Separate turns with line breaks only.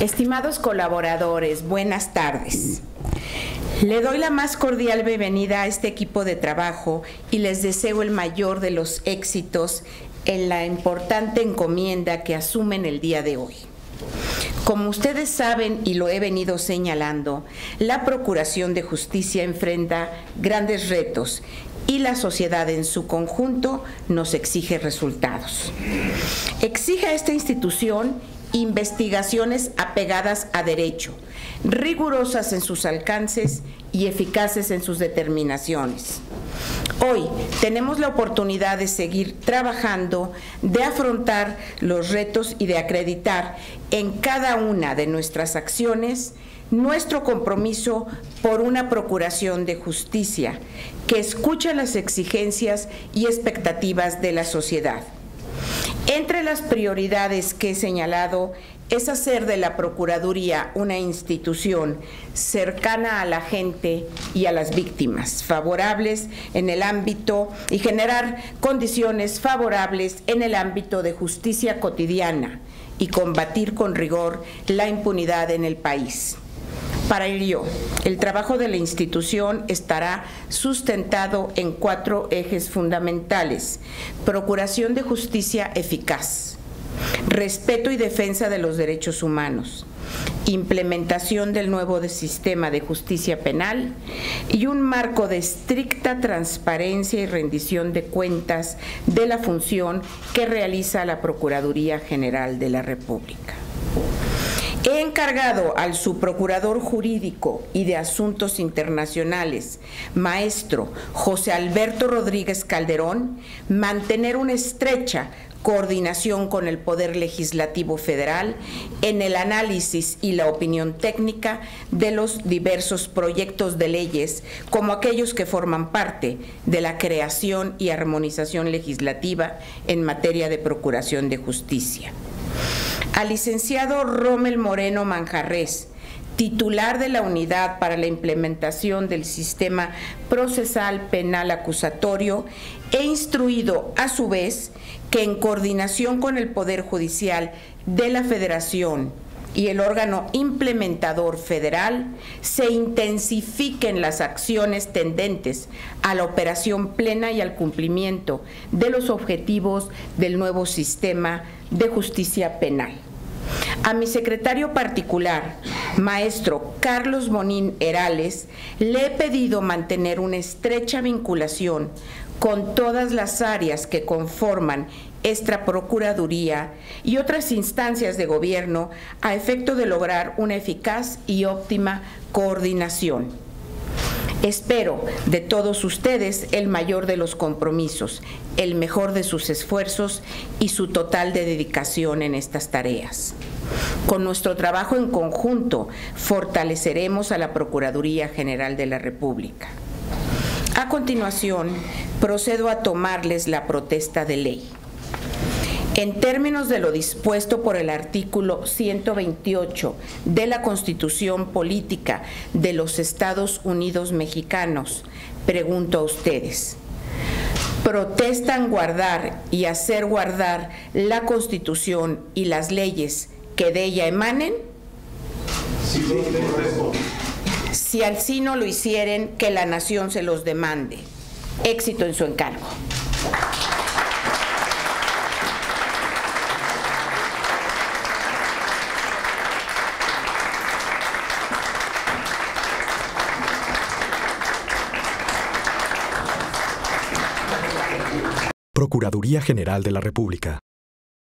Estimados colaboradores, buenas tardes. Le doy la más cordial bienvenida a este equipo de trabajo y les deseo el mayor de los éxitos en la importante encomienda que asumen el día de hoy. Como ustedes saben y lo he venido señalando, la Procuración de Justicia enfrenta grandes retos y la sociedad en su conjunto nos exige resultados. Exige a esta institución investigaciones apegadas a derecho, rigurosas en sus alcances y eficaces en sus determinaciones. Hoy tenemos la oportunidad de seguir trabajando, de afrontar los retos y de acreditar en cada una de nuestras acciones nuestro compromiso por una procuración de justicia que escucha las exigencias y expectativas de la sociedad entre las prioridades que he señalado es hacer de la Procuraduría una institución cercana a la gente y a las víctimas, favorables en el ámbito y generar condiciones favorables en el ámbito de justicia cotidiana y combatir con rigor la impunidad en el país. Para ello, el trabajo de la institución estará sustentado en cuatro ejes fundamentales. Procuración de justicia eficaz, respeto y defensa de los derechos humanos, implementación del nuevo sistema de justicia penal y un marco de estricta transparencia y rendición de cuentas de la función que realiza la Procuraduría General de la República. Encargado al subprocurador jurídico y de asuntos internacionales, maestro José Alberto Rodríguez Calderón, mantener una estrecha coordinación con el Poder Legislativo Federal en el análisis y la opinión técnica de los diversos proyectos de leyes, como aquellos que forman parte de la creación y armonización legislativa en materia de procuración de justicia al licenciado Rommel Moreno Manjarres, titular de la Unidad para la Implementación del Sistema Procesal Penal Acusatorio, he instruido a su vez que en coordinación con el Poder Judicial de la Federación y el órgano implementador federal se intensifiquen las acciones tendentes a la operación plena y al cumplimiento de los objetivos del nuevo sistema de justicia penal. A mi secretario particular, maestro Carlos Bonín Herales, le he pedido mantener una estrecha vinculación con todas las áreas que conforman esta Procuraduría y otras instancias de gobierno a efecto de lograr una eficaz y óptima coordinación. Espero de todos ustedes el mayor de los compromisos, el mejor de sus esfuerzos y su total de dedicación en estas tareas. Con nuestro trabajo en conjunto fortaleceremos a la Procuraduría General de la República. A continuación, procedo a tomarles la protesta de ley. En términos de lo dispuesto por el artículo 128 de la Constitución Política de los Estados Unidos Mexicanos, pregunto a ustedes, ¿protestan guardar y hacer guardar la Constitución y las leyes que de ella emanen? Si al no lo hicieren, que la nación se los demande. Éxito en su encargo.
Procuraduría General de la República.